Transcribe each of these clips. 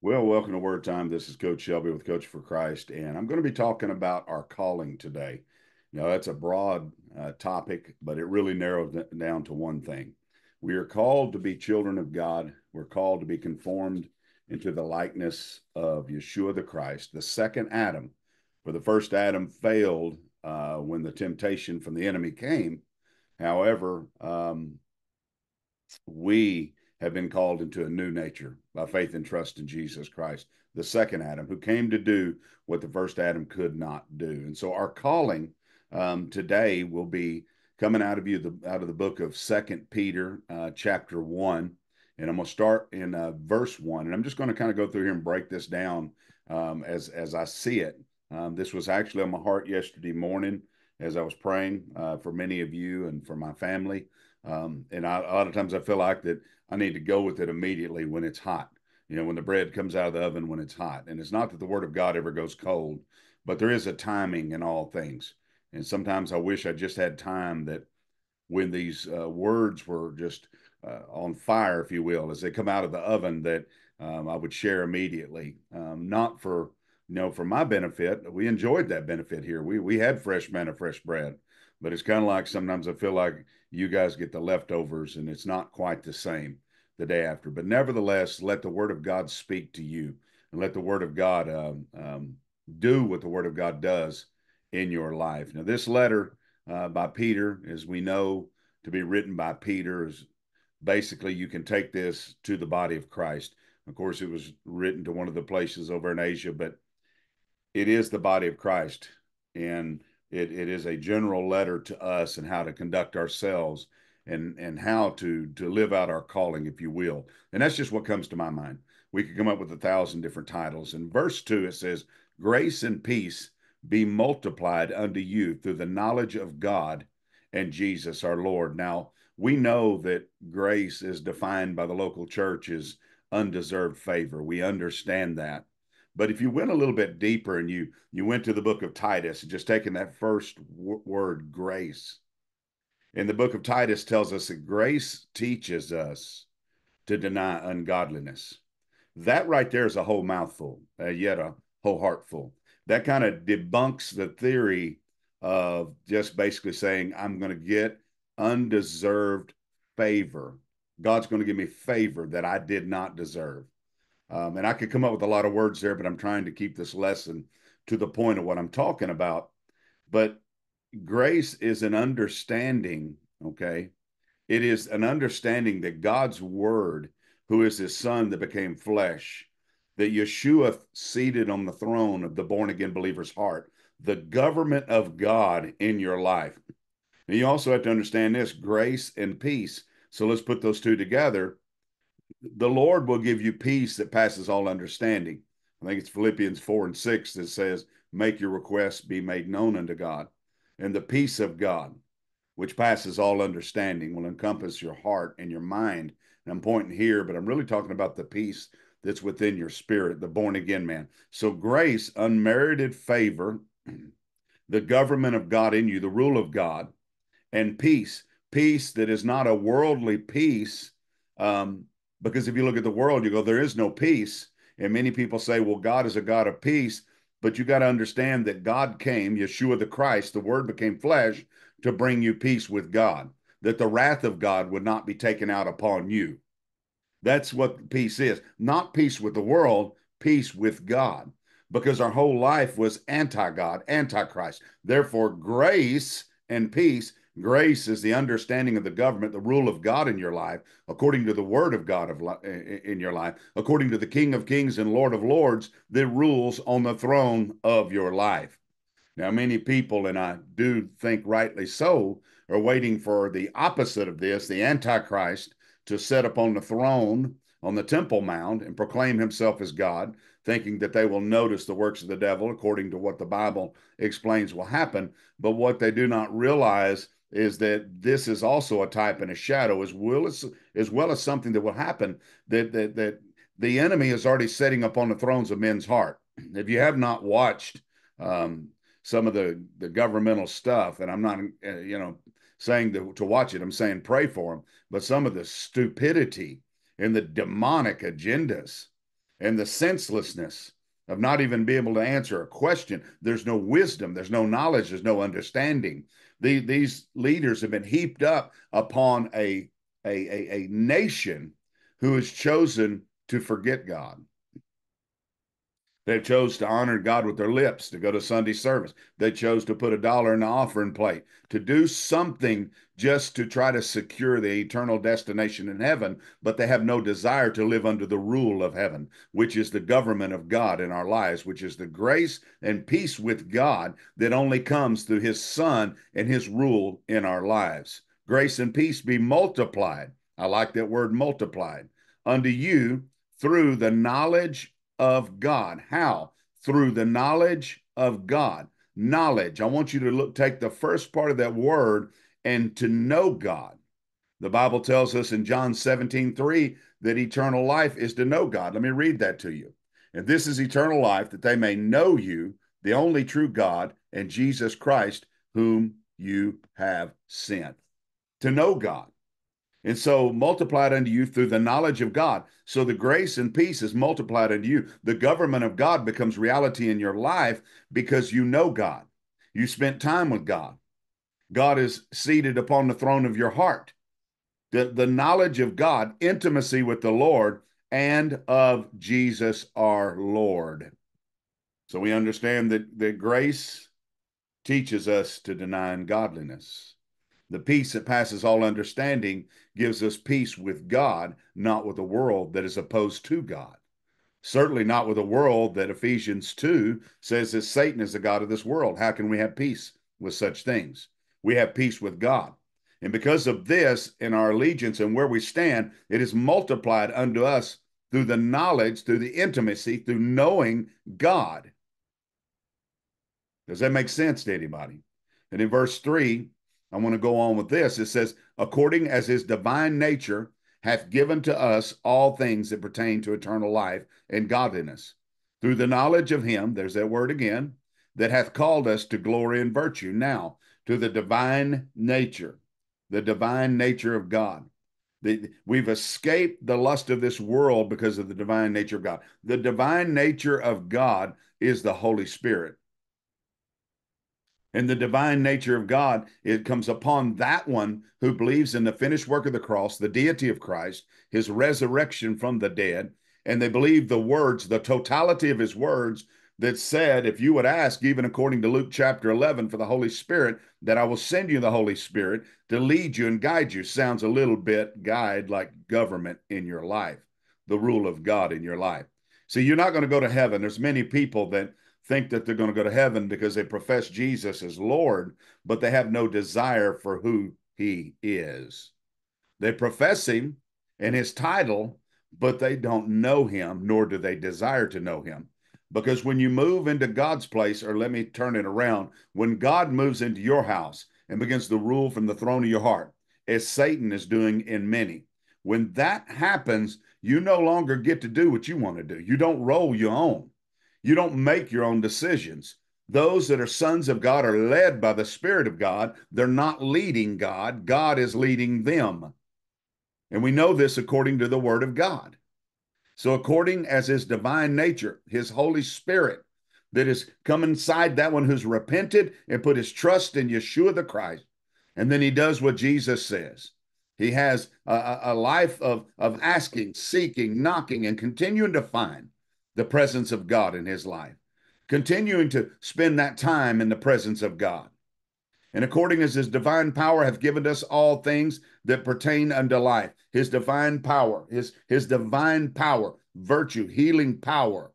Well, welcome to Word Time. This is Coach Shelby with Coach for Christ, and I'm going to be talking about our calling today. Now, that's a broad uh, topic, but it really narrows down to one thing. We are called to be children of God. We're called to be conformed into the likeness of Yeshua the Christ, the second Adam. For the first Adam failed uh, when the temptation from the enemy came. However, um, we have been called into a new nature by faith and trust in Jesus Christ, the second Adam, who came to do what the first Adam could not do. And so our calling um, today will be coming out of you the, out of the book of Second Peter, uh, chapter one, and I'm going to start in uh, verse one, and I'm just going to kind of go through here and break this down um, as as I see it. Um, this was actually on my heart yesterday morning as I was praying uh, for many of you and for my family. Um, and I, a lot of times I feel like that I need to go with it immediately when it's hot. You know, when the bread comes out of the oven when it's hot. And it's not that the word of God ever goes cold, but there is a timing in all things. And sometimes I wish I just had time that when these uh, words were just uh, on fire, if you will, as they come out of the oven, that um, I would share immediately. Um, not for you know for my benefit. We enjoyed that benefit here. We we had fresh manna, fresh bread, but it's kind of like sometimes I feel like you guys get the leftovers and it's not quite the same the day after. But nevertheless, let the word of God speak to you and let the word of God um, um, do what the word of God does in your life. Now, this letter uh, by Peter, as we know to be written by Peter, is basically you can take this to the body of Christ. Of course, it was written to one of the places over in Asia, but it is the body of Christ. And it, it is a general letter to us and how to conduct ourselves and and how to to live out our calling, if you will. And that's just what comes to my mind. We could come up with a thousand different titles. In verse two, it says, "Grace and peace be multiplied unto you through the knowledge of God and Jesus our Lord." Now we know that grace is defined by the local church as undeserved favor. We understand that. But if you went a little bit deeper and you you went to the book of Titus, just taking that first word grace, in the book of Titus tells us that grace teaches us to deny ungodliness. That right there is a whole mouthful, uh, yet a whole heartful. That kind of debunks the theory of just basically saying, I'm going to get undeserved favor. God's going to give me favor that I did not deserve. Um, and I could come up with a lot of words there, but I'm trying to keep this lesson to the point of what I'm talking about. But grace is an understanding, okay? It is an understanding that God's word, who is his son that became flesh, that Yeshua seated on the throne of the born again believer's heart, the government of God in your life. And you also have to understand this grace and peace. So let's put those two together the Lord will give you peace that passes all understanding. I think it's Philippians 4 and 6 that says, Make your requests be made known unto God. And the peace of God, which passes all understanding, will encompass your heart and your mind. And I'm pointing here, but I'm really talking about the peace that's within your spirit, the born again man. So, grace, unmerited favor, the government of God in you, the rule of God, and peace, peace that is not a worldly peace. Um, because if you look at the world, you go, there is no peace. And many people say, well, God is a God of peace. But you got to understand that God came, Yeshua the Christ, the Word became flesh to bring you peace with God, that the wrath of God would not be taken out upon you. That's what peace is. Not peace with the world, peace with God, because our whole life was anti God, anti Christ. Therefore, grace and peace Grace is the understanding of the government, the rule of God in your life, according to the word of God of in your life, according to the King of Kings and Lord of Lords that rules on the throne of your life. Now, many people, and I do think rightly so, are waiting for the opposite of this, the Antichrist, to set upon the throne on the Temple Mount and proclaim himself as God, thinking that they will notice the works of the devil according to what the Bible explains will happen. But what they do not realize is that this is also a type and a shadow as well as as well as something that will happen that that that the enemy is already setting up on the thrones of men's heart. If you have not watched um, some of the the governmental stuff, and I'm not uh, you know saying to, to watch it, I'm saying pray for them, but some of the stupidity and the demonic agendas and the senselessness of not even being able to answer a question. There's no wisdom, there's no knowledge, there's no understanding. The, these leaders have been heaped up upon a, a, a, a nation who has chosen to forget God. They chose to honor God with their lips, to go to Sunday service. They chose to put a dollar in the offering plate, to do something just to try to secure the eternal destination in heaven, but they have no desire to live under the rule of heaven, which is the government of God in our lives, which is the grace and peace with God that only comes through his Son and his rule in our lives. Grace and peace be multiplied. I like that word multiplied unto you through the knowledge of God. How? Through the knowledge of God. Knowledge. I want you to look, take the first part of that word and to know God. The Bible tells us in John 17, 3 that eternal life is to know God. Let me read that to you. And this is eternal life, that they may know you, the only true God, and Jesus Christ, whom you have sent. To know God. And so multiplied unto you through the knowledge of God. So the grace and peace is multiplied unto you. The government of God becomes reality in your life because you know God. You spent time with God. God is seated upon the throne of your heart. The, the knowledge of God, intimacy with the Lord, and of Jesus our Lord. So we understand that, that grace teaches us to deny ungodliness. The peace that passes all understanding gives us peace with God, not with a world that is opposed to God. Certainly not with a world that Ephesians 2 says that Satan is the God of this world. How can we have peace with such things? We have peace with God. And because of this, in our allegiance and where we stand, it is multiplied unto us through the knowledge, through the intimacy, through knowing God. Does that make sense to anybody? And in verse 3, I want to go on with this. It says, according as his divine nature hath given to us all things that pertain to eternal life and godliness, through the knowledge of him, there's that word again, that hath called us to glory and virtue. Now, to the divine nature, the divine nature of God. The, we've escaped the lust of this world because of the divine nature of God. The divine nature of God is the Holy Spirit and the divine nature of God, it comes upon that one who believes in the finished work of the cross, the deity of Christ, his resurrection from the dead, and they believe the words, the totality of his words that said, if you would ask, even according to Luke chapter 11, for the Holy Spirit, that I will send you the Holy Spirit to lead you and guide you, sounds a little bit guide like government in your life, the rule of God in your life. See, you're not going to go to heaven. There's many people that think that they're going to go to heaven because they profess Jesus as Lord, but they have no desire for who he is. They profess him and his title, but they don't know him, nor do they desire to know him. Because when you move into God's place, or let me turn it around, when God moves into your house and begins to rule from the throne of your heart, as Satan is doing in many, when that happens, you no longer get to do what you want to do. You don't roll your own. You don't make your own decisions. Those that are sons of God are led by the Spirit of God. They're not leading God, God is leading them. And we know this according to the Word of God. So, according as His divine nature, His Holy Spirit, that has come inside that one who's repented and put his trust in Yeshua the Christ, and then he does what Jesus says. He has a, a life of, of asking, seeking, knocking, and continuing to find the presence of God in his life, continuing to spend that time in the presence of God. And according as his divine power hath given us all things that pertain unto life, his divine power, his, his divine power, virtue, healing power.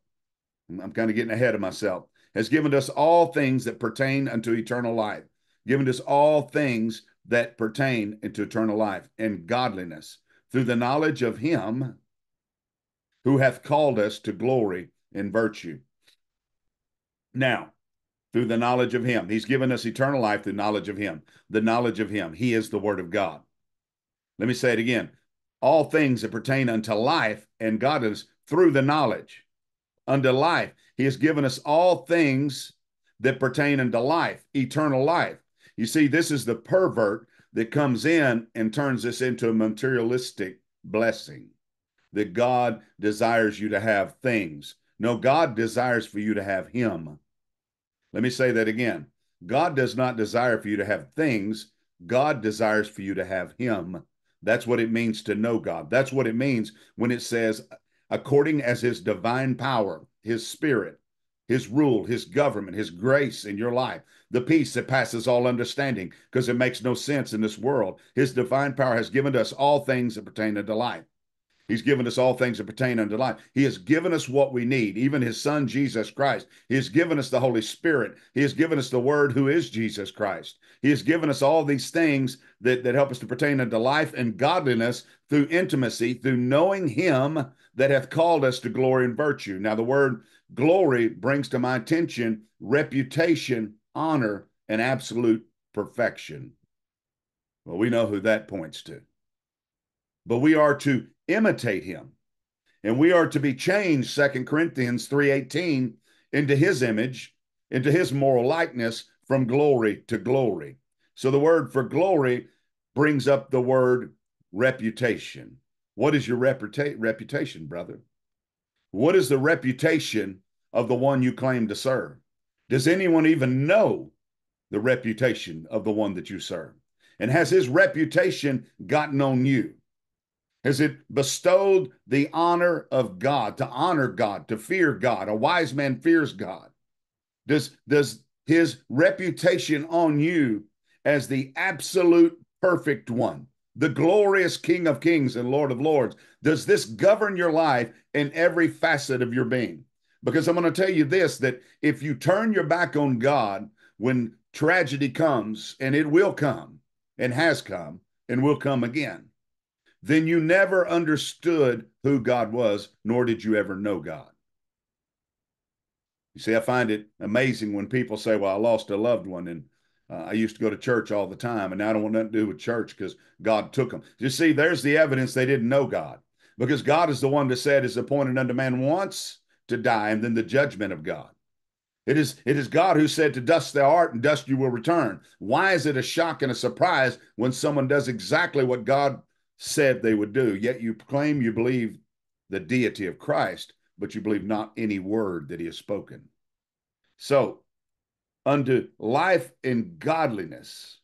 I'm kind of getting ahead of myself. Has given us all things that pertain unto eternal life, given us all things that pertain into eternal life and godliness through the knowledge of him who hath called us to glory and virtue. Now, through the knowledge of him, he's given us eternal life through knowledge of him. The knowledge of him. He is the word of God. Let me say it again. All things that pertain unto life and godliness through the knowledge unto life. He has given us all things that pertain unto life, eternal life. You see, this is the pervert that comes in and turns this into a materialistic blessing that God desires you to have things. No, God desires for you to have Him. Let me say that again. God does not desire for you to have things. God desires for you to have Him. That's what it means to know God. That's what it means when it says, according as His divine power, His Spirit, His rule, His government, His grace in your life, the peace that passes all understanding, because it makes no sense in this world. His divine power has given to us all things that pertain unto life. He's given us all things that pertain unto life. He has given us what we need, even his son, Jesus Christ. He has given us the Holy Spirit. He has given us the Word, who is Jesus Christ. He has given us all these things that, that help us to pertain unto life and godliness through intimacy, through knowing him that hath called us to glory and virtue. Now, the word glory brings to my attention reputation, honor, and absolute perfection. Well, we know who that points to. But we are to imitate him. And we are to be changed, Second Corinthians 3:18, into his image, into his moral likeness from glory to glory. So the word for glory brings up the word reputation. What is your reputa- reputation, brother? What is the reputation of the one you claim to serve? Does anyone even know the reputation of the one that you serve? And has his reputation gotten on you? Has it bestowed the honor of God, to honor God, to fear God? A wise man fears God. Does, does his reputation on you as the absolute perfect one, the glorious King of kings and Lord of lords, does this govern your life in every facet of your being? Because I'm going to tell you this that if you turn your back on God when tragedy comes, and it will come, and has come, and will come again, then you never understood who God was, nor did you ever know God. You see, I find it amazing when people say, Well, I lost a loved one and uh, I used to go to church all the time and now I don't want nothing to do with church because God took them. You see, there's the evidence they didn't know God because God is the one that said, Is appointed unto man once to die and then the judgment of God. It is, it is God who said, To dust thou art, and dust you will return. Why is it a shock and a surprise when someone does exactly what God said they would do. Yet you claim you believe the deity of Christ, but you believe not any word that he has spoken. So, unto life and godliness,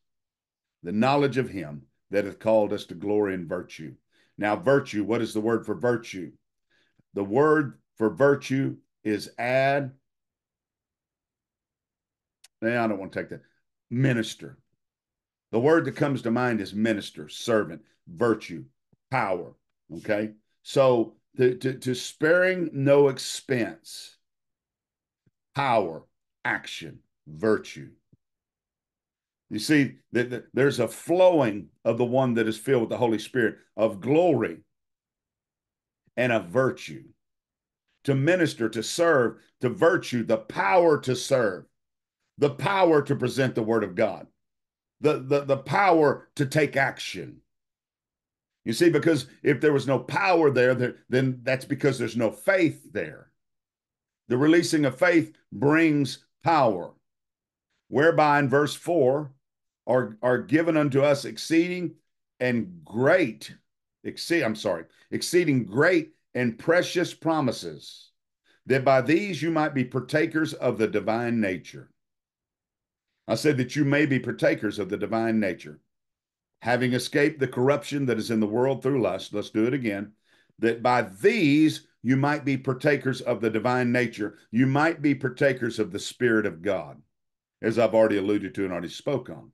the knowledge of him that hath called us to glory and virtue. Now, virtue, what is the word for virtue? The word for virtue is ad. Now, I don't want to take that. Minister. The word that comes to mind is minister, servant, virtue, power. Okay. So to, to, to sparing no expense, power, action, virtue. You see that there's a flowing of the one that is filled with the Holy Spirit of glory and of virtue. To minister, to serve, to virtue, the power to serve, the power to present the word of God the, the, the power to take action. You see, because if there was no power there, then that's because there's no faith there. The releasing of faith brings power, whereby in verse 4 are, are given unto us exceeding and great, exceed, I'm sorry, exceeding great and precious promises, that by these you might be partakers of the divine nature I said that you may be partakers of the divine nature, having escaped the corruption that is in the world through lust. Let's do it again. That by these you might be partakers of the divine nature. You might be partakers of the Spirit of God, as I've already alluded to and already spoke on.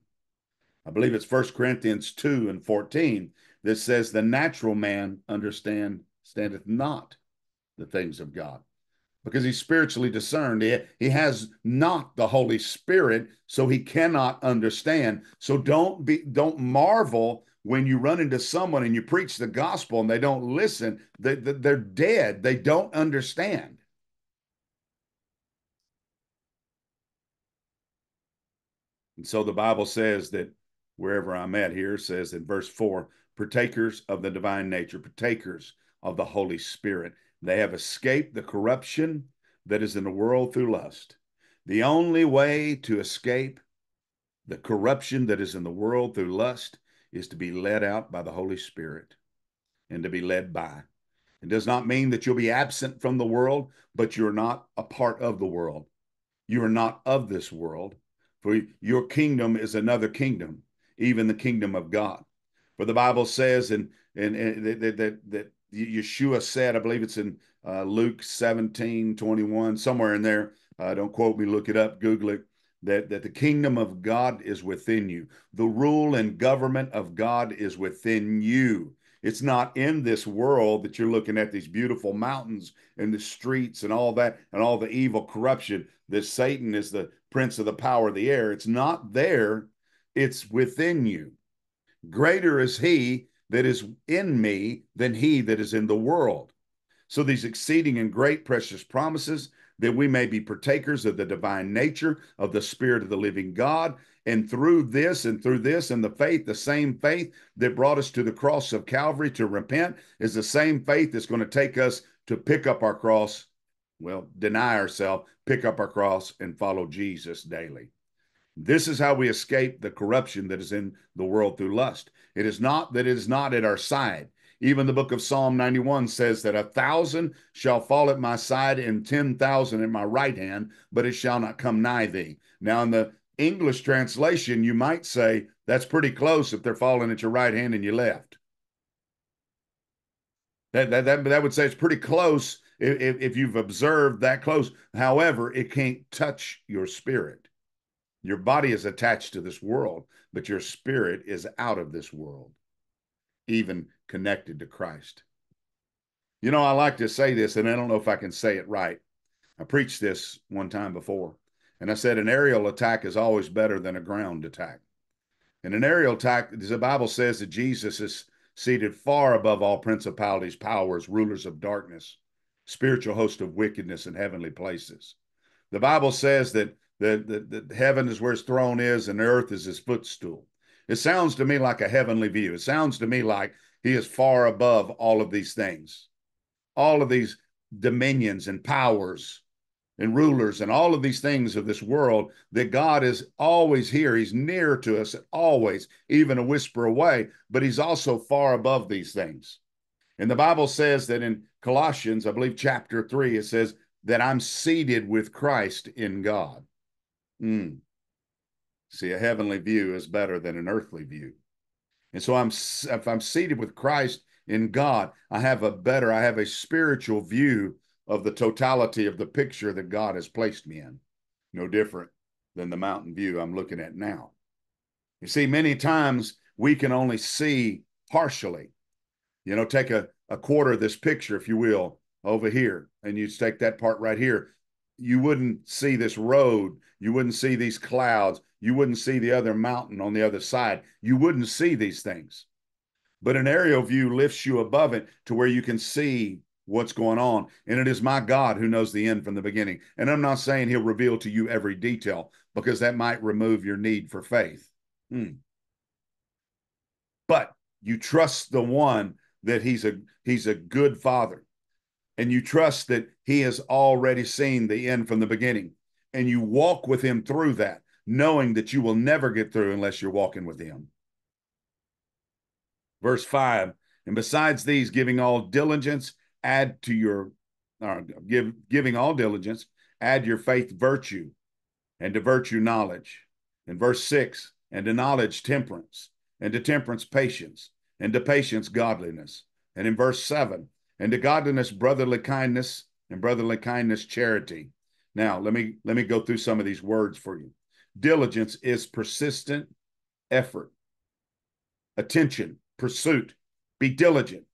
I believe it's 1 Corinthians 2 and 14 that says, The natural man understand standeth not the things of God because he's spiritually discerned. He, he has not the Holy Spirit, so he cannot understand. So don't be don't marvel when you run into someone and you preach the gospel and they don't listen. They, they're dead. They don't understand. And so the Bible says that wherever I'm at here says in verse 4 partakers of the divine nature, partakers of the Holy Spirit. They have escaped the corruption that is in the world through lust. The only way to escape the corruption that is in the world through lust is to be led out by the Holy Spirit and to be led by. It does not mean that you'll be absent from the world, but you're not a part of the world. You are not of this world, for your kingdom is another kingdom, even the kingdom of God. For the Bible says, and and, that, that that Yeshua said, I believe it's in uh, Luke 17, 21, somewhere in there. Uh, don't quote me, look it up, Google it. That, that the kingdom of God is within you. The rule and government of God is within you. It's not in this world that you're looking at these beautiful mountains and the streets and all that and all the evil corruption that Satan is the prince of the power of the air. It's not there, it's within you. Greater is he that is in me than he that is in the world. So these exceeding and great precious promises that we may be partakers of the divine nature of the Spirit of the living God. And through this and through this and the faith, the same faith that brought us to the cross of Calvary to repent is the same faith that's going to take us to pick up our cross, well, deny ourselves, pick up our cross, and follow Jesus daily. This is how we escape the corruption that is in the world through lust. It is not that it is not at our side. Even the book of Psalm 91 says that a thousand shall fall at my side and 10,000 at my right hand, but it shall not come nigh thee. Now, in the English translation, you might say that's pretty close if they're falling at your right hand and your left. That, that, that, that would say it's pretty close if, if you've observed that close. However, it can't touch your spirit. Your body is attached to this world, but your spirit is out of this world, even connected to Christ. You know, I like to say this, and I don't know if I can say it right. I preached this one time before, and I said an aerial attack is always better than a ground attack. In an aerial attack, the Bible says that Jesus is seated far above all principalities, powers, rulers of darkness, spiritual host of wickedness in heavenly places. The Bible says that that, that, that heaven is where his throne is and earth is his footstool. It sounds to me like a heavenly view. It sounds to me like he is far above all of these things, all of these dominions and powers and rulers and all of these things of this world that God is always here. He's near to us always, even a whisper away, but he's also far above these things. And the Bible says that in Colossians, I believe chapter 3, it says that I'm seated with Christ in God. Mm. See, a heavenly view is better than an earthly view. And so I'm if I'm seated with Christ in God, I have a better, I have a spiritual view of the totality of the picture that God has placed me in. No different than the mountain view I'm looking at now. You see, many times we can only see partially. You know, take a, a quarter of this picture, if you will, over here, and you take that part right here you wouldn't see this road. You wouldn't see these clouds. You wouldn't see the other mountain on the other side. You wouldn't see these things. But an aerial view lifts you above it to where you can see what's going on. And it is my God who knows the end from the beginning. And I'm not saying he'll reveal to you every detail because that might remove your need for faith. Hmm. But you trust the one that he's a he's a good father and you trust that he has already seen the end from the beginning. And you walk with him through that knowing that you will never get through unless you're walking with him. Verse 5 and besides these giving all diligence add to your uh, give giving all diligence add your faith virtue and to virtue knowledge. In verse 6 and to knowledge temperance and to temperance patience and to patience godliness. And in verse 7 and to godliness brotherly kindness and brotherly kindness charity. Now let me let me go through some of these words for you. Diligence is persistent effort attention pursuit. Be diligent.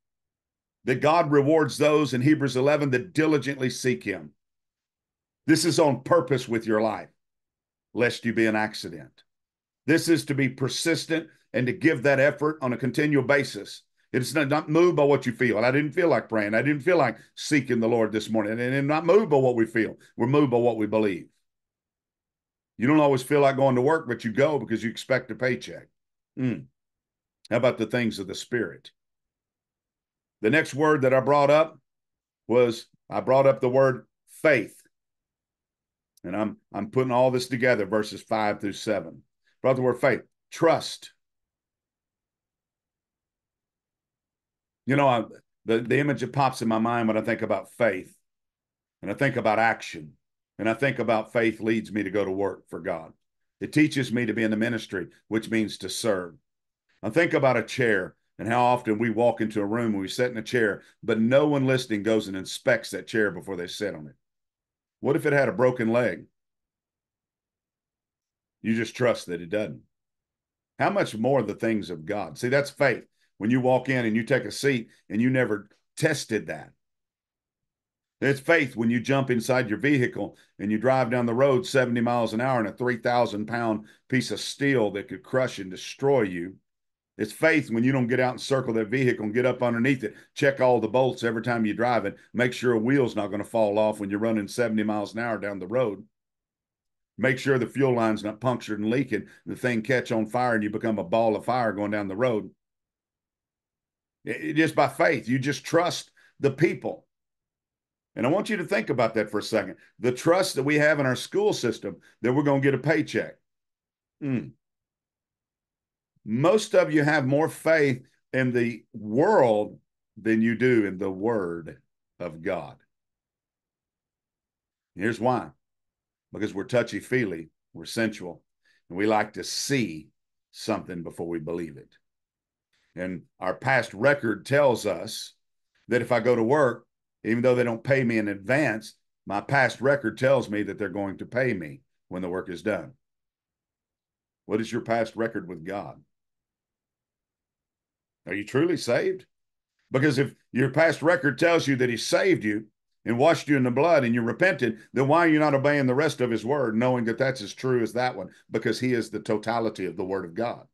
That god rewards those in hebrews 11 that diligently seek him. This is on purpose with your life lest you be an accident. This is to be persistent and to give that effort on a continual basis it's not, not moved by what you feel. And I didn't feel like praying. I didn't feel like seeking the Lord this morning. And, and not moved by what we feel. We're moved by what we believe. You don't always feel like going to work, but you go because you expect a paycheck. Mm. How about the things of the Spirit? The next word that I brought up was I brought up the word faith. And I'm I'm putting all this together, verses five through seven. Brought the word faith, trust, You know, I, the, the image that pops in my mind when I think about faith and I think about action and I think about faith leads me to go to work for God. It teaches me to be in the ministry, which means to serve. I think about a chair and how often we walk into a room and we sit in a chair, but no one listening goes and inspects that chair before they sit on it. What if it had a broken leg? You just trust that it doesn't. How much more the things of God? See, that's faith. When you walk in and you take a seat and you never tested that. It's faith when you jump inside your vehicle and you drive down the road 70 miles an hour in a 3,000 pound piece of steel that could crush and destroy you. It's faith when you don't get out and circle that vehicle and get up underneath it, check all the bolts every time you drive it, make sure a wheel's not going to fall off when you're running 70 miles an hour down the road. Make sure the fuel line's not punctured and leaking, the thing catch on fire and you become a ball of fire going down the road. It, just by faith, you just trust the people. And I want you to think about that for a second. The trust that we have in our school system that we're going to get a paycheck. Mm. Most of you have more faith in the world than you do in the Word of God. Here's why because we're touchy feely, we're sensual, and we like to see something before we believe it. And our past record tells us that if I go to work even though they don't pay me in advance, my past record tells me that they're going to pay me when the work is done. What is your past record with God? Are you truly saved? Because if your past record tells you that He saved you and washed you in the blood and you repented, then why are you not obeying the rest of His word, knowing that that's as true as that one? Because He is the totality of the Word of God.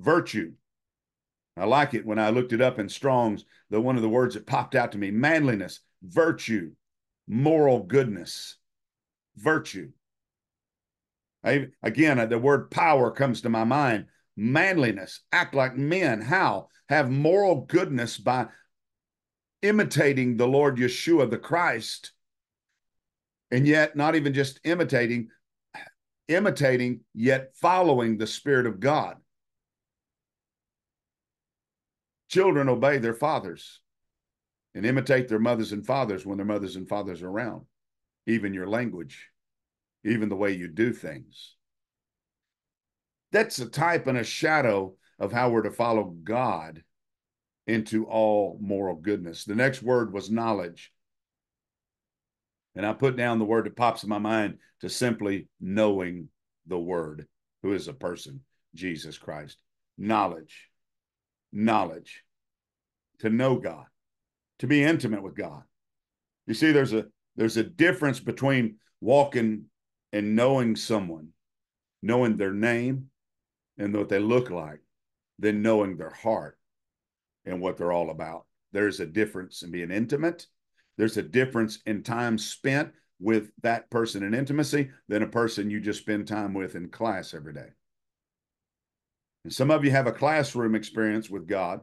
Virtue. I like it when I looked it up in Strong's, the one of the words that popped out to me manliness, virtue, moral goodness, virtue. I, again, the word power comes to my mind. Manliness, act like men. How? Have moral goodness by imitating the Lord Yeshua, the Christ, and yet not even just imitating, imitating, yet following the Spirit of God. Children obey their fathers and imitate their mothers and fathers when their mothers and fathers are around, even your language, even the way you do things. That's a type and a shadow of how we're to follow God into all moral goodness. The next word was knowledge. And I put down the word that pops in my mind to simply knowing the word, who is a person, Jesus Christ. Knowledge knowledge, to know God, to be intimate with God. You see, there's a there's a difference between walking and knowing someone, knowing their name and what they look like, than knowing their heart and what they're all about. There's a difference in being intimate. There's a difference in time spent with that person in intimacy than a person you just spend time with in class every day. And some of you have a classroom experience with God,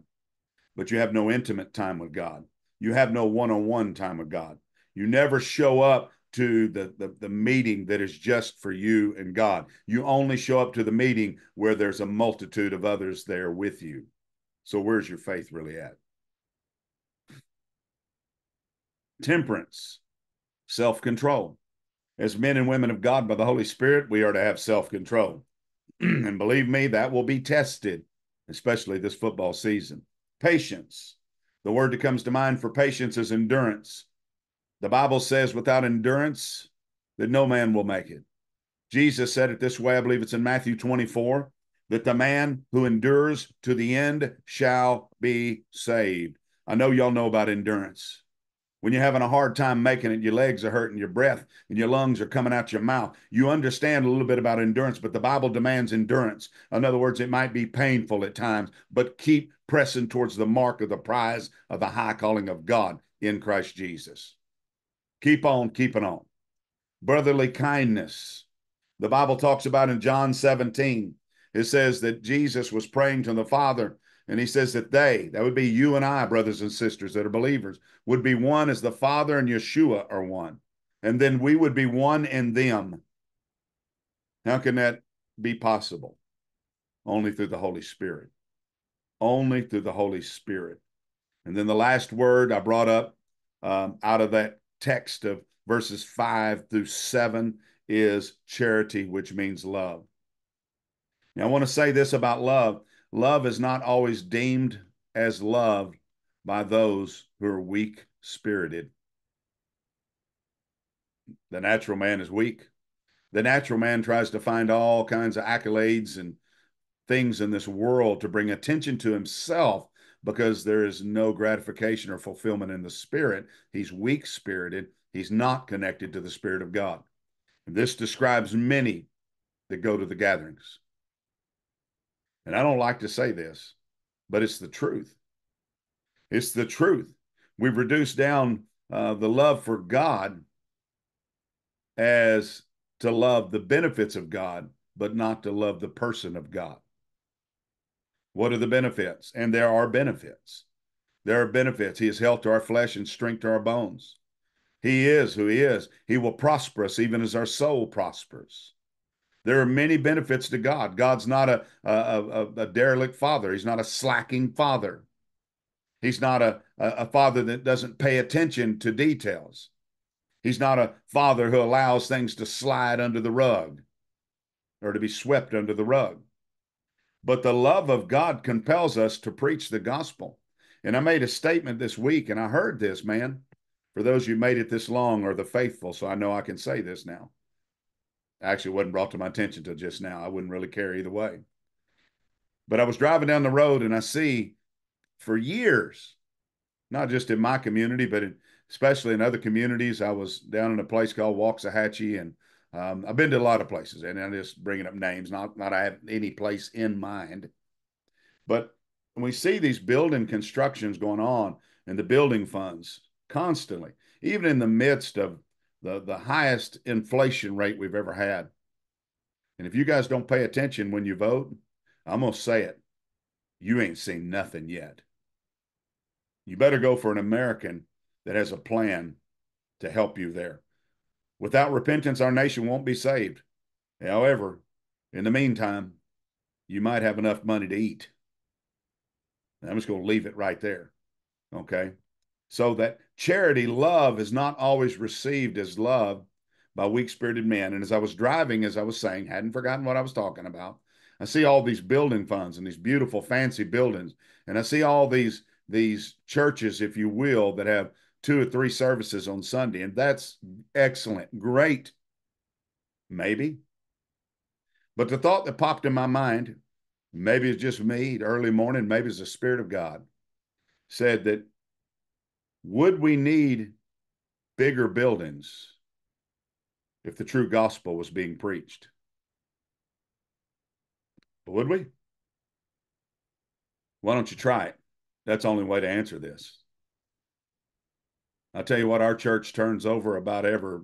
but you have no intimate time with God. You have no one on one time with God. You never show up to the, the, the meeting that is just for you and God. You only show up to the meeting where there's a multitude of others there with you. So, where's your faith really at? Temperance, self control. As men and women of God by the Holy Spirit, we are to have self control. and believe me, that will be tested, especially this football season. Patience. The word that comes to mind for patience is endurance. The Bible says, without endurance, that no man will make it. Jesus said it this way, I believe it's in Matthew 24, that the man who endures to the end shall be saved. I know y'all know about endurance when you're having a hard time making it, your legs are hurting, your breath and your lungs are coming out your mouth. You understand a little bit about endurance, but the Bible demands endurance. In other words, it might be painful at times, but keep pressing towards the mark of the prize of the high calling of God in Christ Jesus. Keep on keeping on. Brotherly kindness. The Bible talks about in John 17, it says that Jesus was praying to the Father and he says that they, that would be you and I, brothers and sisters that are believers, would be one as the Father and Yeshua are one. And then we would be one in them. How can that be possible? Only through the Holy Spirit. only through the Holy Spirit. And then the last word I brought up um, out of that text of verses five through seven is charity, which means love. Now, I want to say this about love love is not always deemed as love by those who are weak spirited. The natural man is weak. The natural man tries to find all kinds of accolades and things in this world to bring attention to himself because there is no gratification or fulfillment in the spirit. He's weak spirited. He's not connected to the Spirit of God. This describes many that go to the gatherings. And I don't like to say this, but it's the truth. It's the truth. We've reduced down uh, the love for God as to love the benefits of God, but not to love the person of God. What are the benefits? And there are benefits. There are benefits. He is health to our flesh and strength to our bones. He is who He is. He will prosper us even as our soul prospers. There are many benefits to God. God's not a, a, a, a derelict father, He's not a slacking father. He's not a, a father that doesn't pay attention to details. He's not a father who allows things to slide under the rug or to be swept under the rug. But the love of God compels us to preach the gospel. And I made a statement this week, and I heard this, man for those who made it this long are the faithful. So I know I can say this now. Actually, wasn't brought to my attention till just now. I wouldn't really care either way. But I was driving down the road and I see for years, not just in my community, but in, especially in other communities. I was down in a place called Waxahachie, and um, I've been to a lot of places, and I'm just bringing up names, not not I have any place in mind. But when we see these building constructions going on and the building funds, constantly, even in the midst of the, the highest inflation rate we've ever had. And if you guys don't pay attention when you vote, I'm going to say it. You ain't seen nothing yet. You better go for an American that has a plan to help you there. Without repentance, our nation won't be saved. However, in the meantime, you might have enough money to eat. I'm just going to leave it right there. Okay. So that charity, love, is not always received as love by weak spirited men. And as I was driving, as I was saying, hadn't forgotten what I was talking about. I see all these building funds and these beautiful, fancy buildings. And I see all these these churches, if you will, that have two or three services on Sunday. And that's excellent, great. Maybe. But the thought that popped in my mind, maybe it's just me, early morning, maybe it's the Spirit of God, said that would we need bigger buildings if the true gospel was being preached? Would we? Why don't you try it? That's the only way to answer this. I'll tell you what, our church turns over about every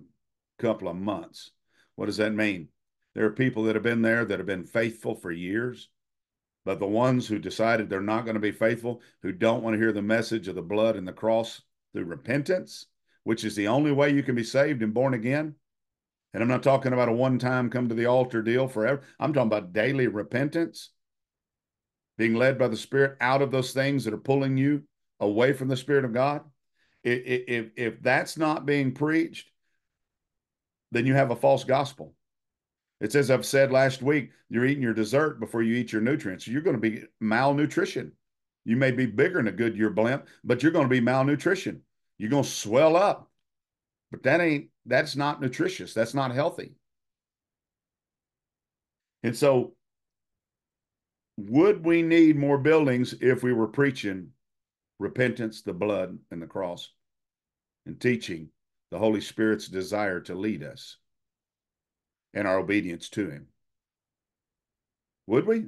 couple of months. What does that mean? There are people that have been there that have been faithful for years. But the ones who decided they're not going to be faithful, who don't want to hear the message of the blood and the cross through repentance, which is the only way you can be saved and born again. And I'm not talking about a one time come to the altar deal forever. I'm talking about daily repentance, being led by the Spirit out of those things that are pulling you away from the Spirit of God. If, if, if that's not being preached, then you have a false gospel. It's as I've said last week, you're eating your dessert before you eat your nutrients. You're going to be malnutrition. You may be bigger than a Goodyear blimp, but you're going to be malnutrition. You're going to swell up. But that ain't, that's not nutritious. That's not healthy. And so, would we need more buildings if we were preaching repentance, the blood, and the cross, and teaching the Holy Spirit's desire to lead us and our obedience to Him? Would we?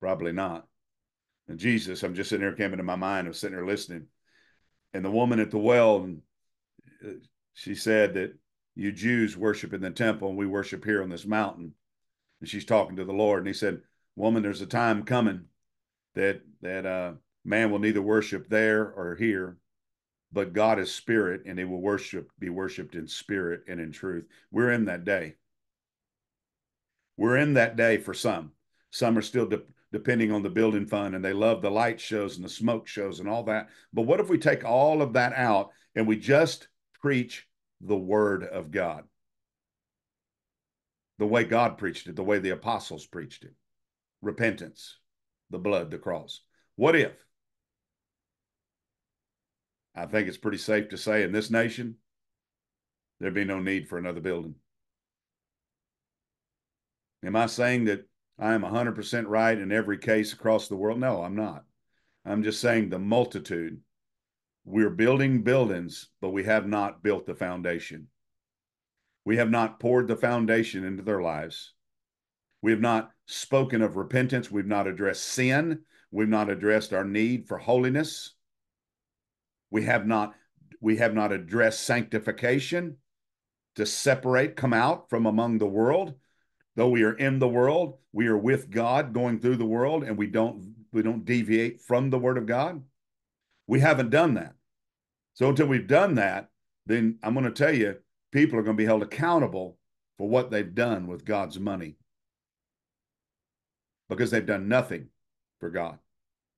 Probably not. And Jesus, I'm just sitting here, came into my mind. I was sitting here listening. And the woman at the well, uh, she said that you Jews worship in the temple and we worship here on this mountain. And she's talking to the Lord. And he said, Woman, there's a time coming that that uh, man will neither worship there or here, but God is spirit, and they will worship, be worshiped in spirit and in truth. We're in that day. We're in that day for some. Some are still de- depending on the building fund and they love the light shows and the smoke shows and all that. But what if we take all of that out and we just preach the word of God? The way God preached it, the way the apostles preached it repentance, the blood, the cross. What if? I think it's pretty safe to say in this nation, there'd be no need for another building. Am I saying that I am 100% right in every case across the world? No, I'm not. I'm just saying the multitude. We're building buildings, but we have not built the foundation. We have not poured the foundation into their lives. We have not spoken of repentance. We've not addressed sin. We've not addressed our need for holiness. We have not we have not addressed sanctification to separate, come out from among the world. Though we are in the world, we are with God going through the world and we don't we don't deviate from the word of God. We haven't done that. So until we've done that, then I'm going to tell you people are going to be held accountable for what they've done with God's money because they've done nothing for God.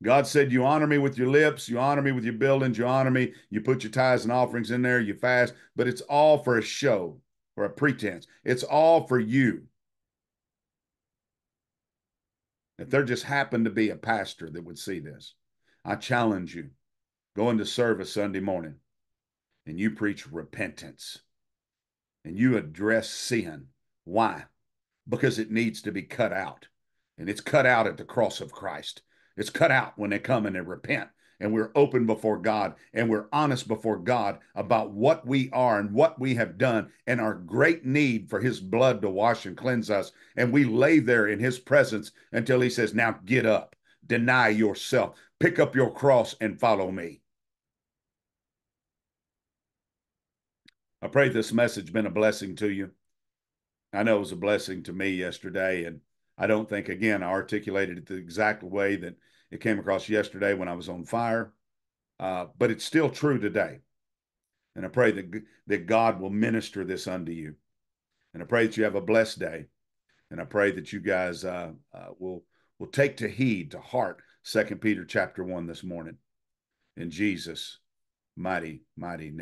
God said, You honor me with your lips, you honor me with your buildings, you honor me, you put your tithes and offerings in there, you fast, but it's all for a show or a pretense. It's all for you. If there just happened to be a pastor that would see this, I challenge you go into service Sunday morning and you preach repentance and you address sin. Why? Because it needs to be cut out and it's cut out at the cross of Christ. It's cut out when they come and they repent and we're open before God and we're honest before God about what we are and what we have done and our great need for His blood to wash and cleanse us. And we lay there in His presence until He says, Now get up, deny yourself, pick up your cross, and follow me. I pray this message been a blessing to you. I know it was a blessing to me yesterday, and I don't think, again, I articulated it the exact way that it came across yesterday when I was on fire, uh, but it's still true today. And I pray that, that God will minister this unto you. And I pray that you have a blessed day. And I pray that you guys uh, uh, will will take to heed, to heart, Second Peter chapter one this morning. In Jesus' mighty, mighty name.